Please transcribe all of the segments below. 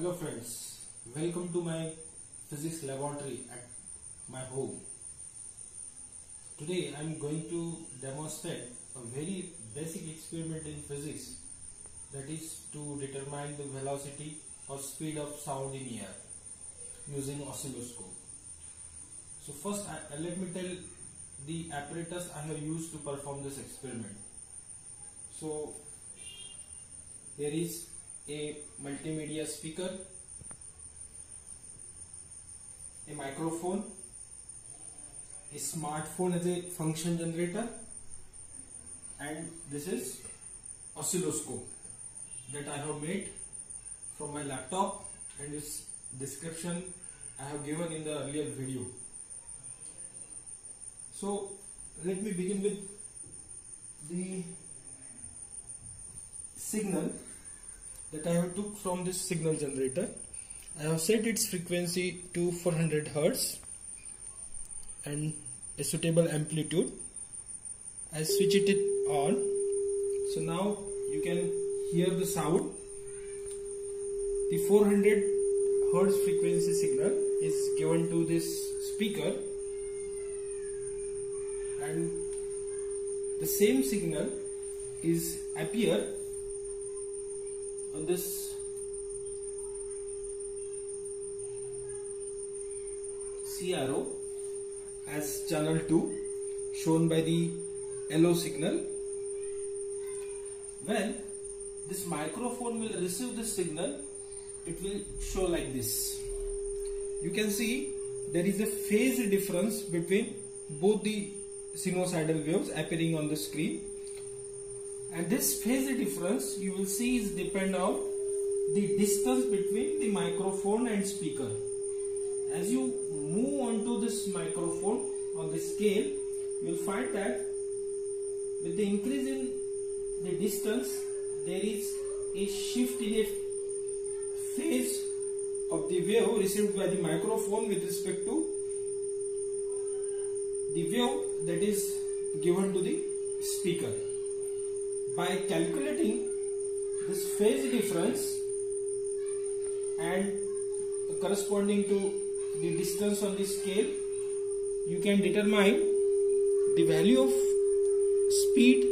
Hello friends, welcome to my physics laboratory at my home. Today I am going to demonstrate a very basic experiment in physics that is to determine the velocity or speed of sound in air using oscilloscope. So first I, uh, let me tell the apparatus I have used to perform this experiment. So there is a multimedia speaker, a microphone, a smartphone as a function generator, and this is oscilloscope that I have made from my laptop and its description I have given in the earlier video so let me begin with the signal that I have took from this signal generator. I have set its frequency to 400 Hz and a suitable amplitude. I switch it on. So now you can hear the sound. The 400 Hz frequency signal is given to this speaker and the same signal is appear on this CRO as channel 2 shown by the yellow signal. When this microphone will receive this signal it will show like this. You can see there is a phase difference between both the sinusoidal waves appearing on the screen and this phase difference you will see is depend on the distance between the microphone and speaker. As you move onto this microphone on the scale you will find that with the increase in the distance there is a shift in a phase of the wave received by the microphone with respect to the wave that is given to the speaker by calculating this phase difference and corresponding to the distance on the scale you can determine the value of speed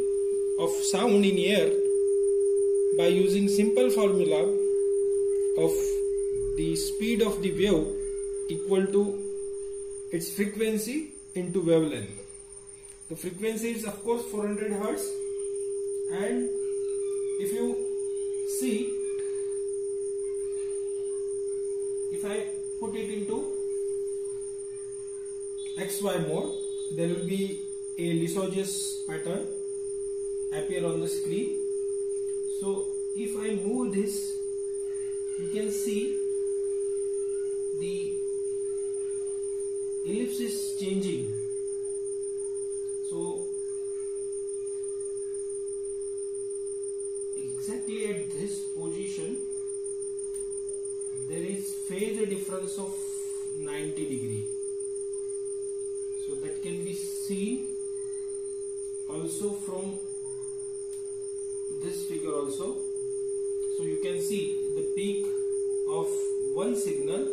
of sound in air by using simple formula of the speed of the wave equal to its frequency into wavelength. The frequency is of course 400 Hertz and if you see if I put it into XY mode there will be a Lissajous pattern appear on the screen. So if I move this you can see the ellipse is changing difference of 90 degree. So that can be seen also from this figure also. So you can see the peak of one signal.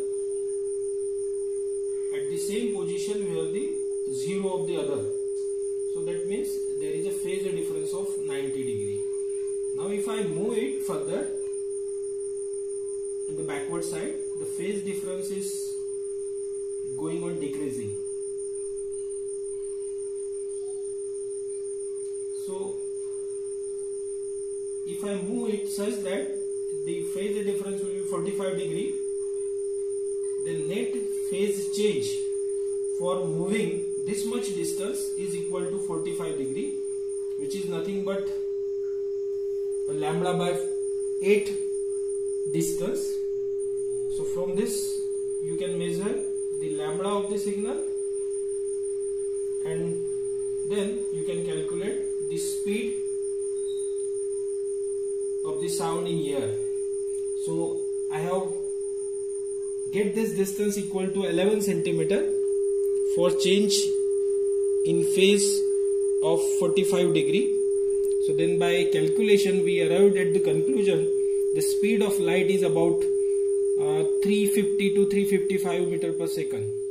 At the same position we have the zero of the other. So that means there is a phase difference of 90 degree. Now if I move it further to the backward side the phase difference is going on decreasing. So if I move it such that the phase difference will be 45 degree the net phase change for moving this much distance is equal to 45 degree which is nothing but lambda by 8 distance so from this you can measure the lambda of the signal and then you can calculate the speed of the sound in air so I have get this distance equal to 11 centimeter for change in phase of 45 degree. So then by calculation we arrived at the conclusion the speed of light is about three fifty two three fifty five metre per second